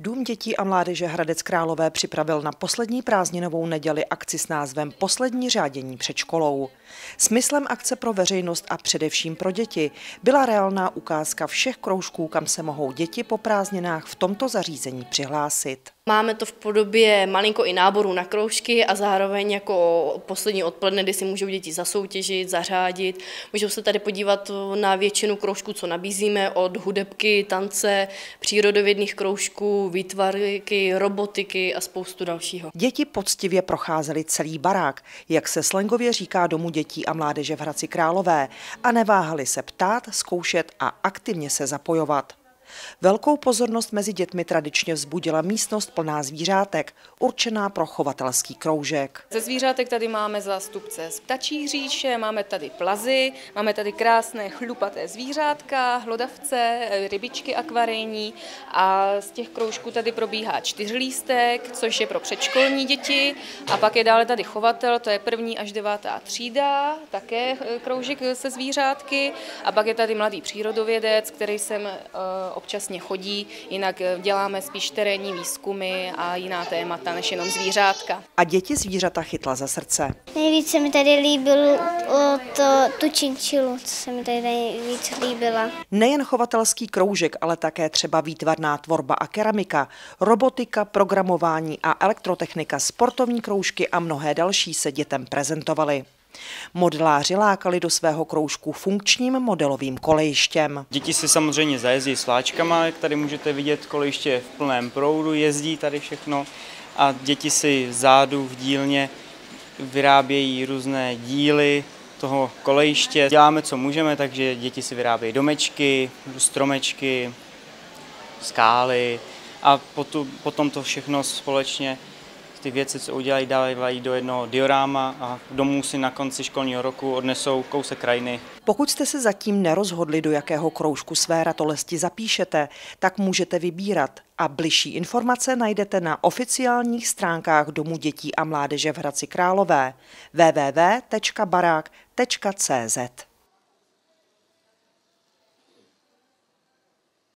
Dům dětí a mládeže Hradec Králové připravil na poslední prázdninovou neděli akci s názvem Poslední řádění před školou. Smyslem akce pro veřejnost a především pro děti byla reálná ukázka všech kroužků, kam se mohou děti po prázdninách v tomto zařízení přihlásit. Máme to v podobě malinko i náboru na kroužky a zároveň jako poslední odpoledne, kdy si můžou děti zasoutěžit, zařádit. Můžou se tady podívat na většinu kroužků, co nabízíme, od hudebky, tance, přírodovědných kroužků, výtvarky, robotiky a spoustu dalšího. Děti poctivě procházely celý barák, jak se slangově říká domu dětí a mládeže v Hradci Králové a neváhali se ptát, zkoušet a aktivně se zapojovat. Velkou pozornost mezi dětmi tradičně vzbudila místnost plná zvířátek, určená pro chovatelský kroužek. Ze zvířátek tady máme zástupce z ptačí hříše, máme tady plazy, máme tady krásné chlupaté zvířátka, hlodavce, rybičky akvarijní a z těch kroužků tady probíhá čtyřlístek, což je pro předškolní děti a pak je dále tady chovatel, to je první až devátá třída, také kroužek se zvířátky a pak je tady mladý přírodovědec, který jsem občasně chodí, jinak eh, děláme spíš terénní výzkumy a jiná témata než jenom zvířátka. A děti zvířata chytla za srdce. Nejvíc se mi tady líbil to, tu činčilu, co se mi tady nejvíc líbila. Nejen chovatelský kroužek, ale také třeba výtvarná tvorba a keramika, robotika, programování a elektrotechnika, sportovní kroužky a mnohé další se dětem prezentovaly. Modeláři lákali do svého kroužku funkčním modelovým kolejištěm. Děti si samozřejmě zajezdí s vláčkama, jak tady můžete vidět, kolejiště v plném proudu, jezdí tady všechno a děti si zádu v dílně vyrábějí různé díly toho kolejiště. Děláme, co můžeme, takže děti si vyrábějí domečky, stromečky, skály a potom to všechno společně ty věci, co udělají, dávají do jednoho dioráma a domů si na konci školního roku odnesou kousek krajiny. Pokud jste se zatím nerozhodli, do jakého kroužku své ratolesti zapíšete, tak můžete vybírat a bližší informace najdete na oficiálních stránkách Domu dětí a mládeže v Hradci Králové www.barák.cz.